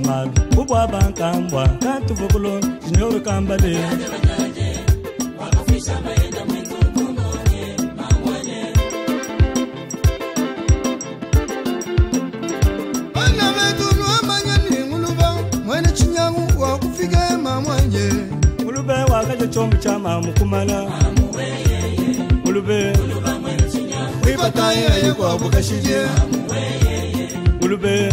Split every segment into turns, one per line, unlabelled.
malu ubwa bankambwa kantuvukulo sinyoro kambale
bana betu lwamanya ninguluba mwene chinyangu wakufike mamwanje
mulube wakaja chombo cha mamukumala mulube
wibataye yekwabukashije
mulube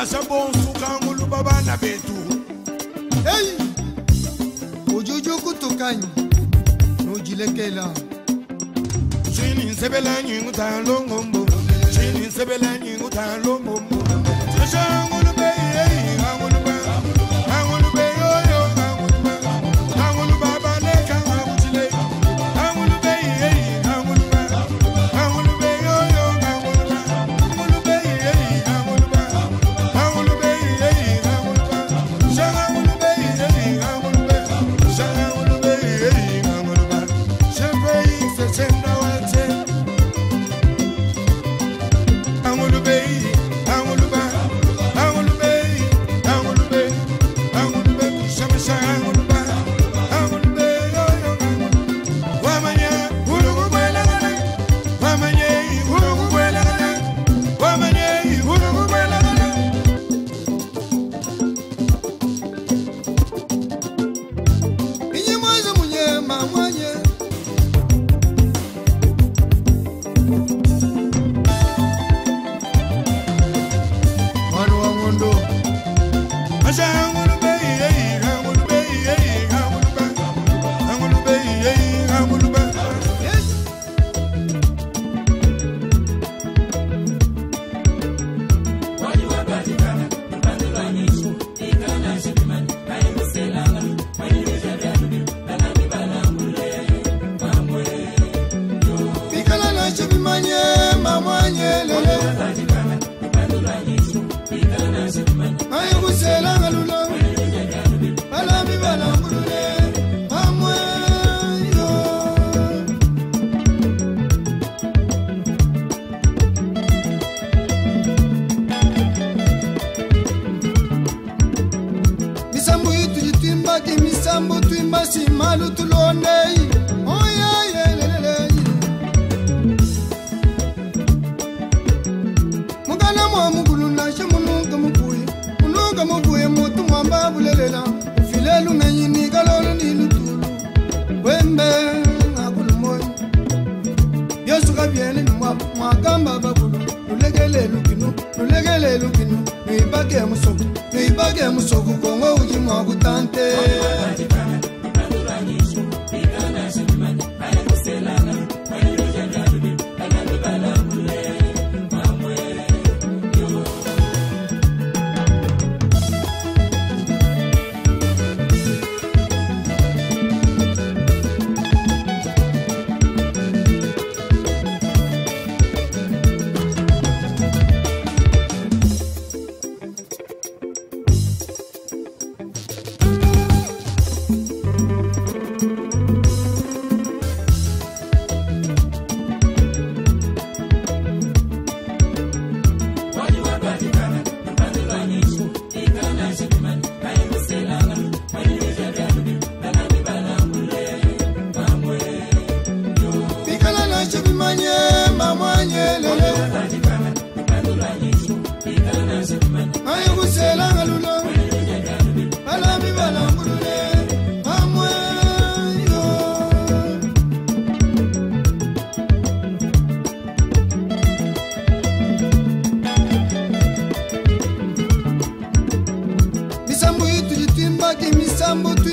tushasha bonsuka nguluba bana betu
Hey! ujuju kutukanya nujilekela
shini nsebela nyingu talongombo shini nsebela nyingu
ka mubu ye mutu mwamba bulelela. Filelu na nyini kalolo ni lutulu wembe ngakulumoyi byosu ka byeni ni mwakamba bakulu. Lulekele lukinu lulekele lukinu. Nuibake musoku nuibake musoku kongo uji mwakutante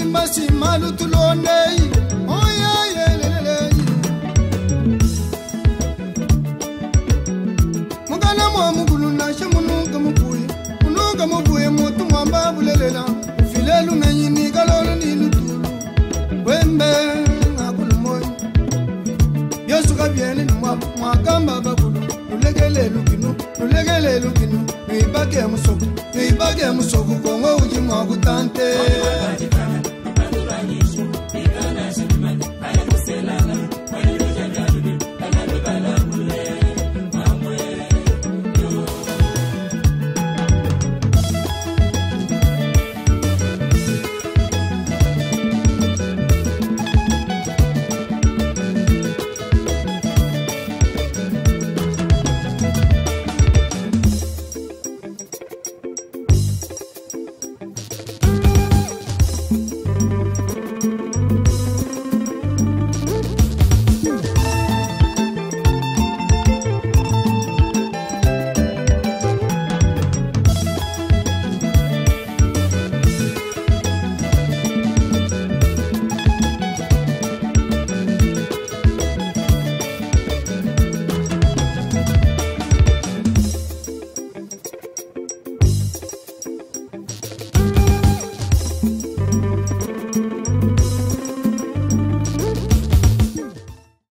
misambu twimba simalu tulondeyi oyayeleleleyi mugana mwa mugulu nashe kalolo nilutulu wembe ngakulumoy yosuka byeni mwakamba bakulu. Lulekelelu kinu lulekelelu kinu nwibake musoku nwibake musoku. Kongo uji